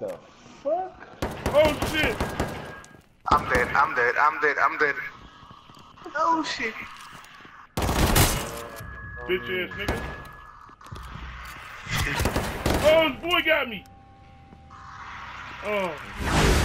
The fuck? Oh shit! I'm dead. I'm dead. I'm dead. I'm dead. Oh shit. Bitch ass nigga. Oh, boy got me. Oh.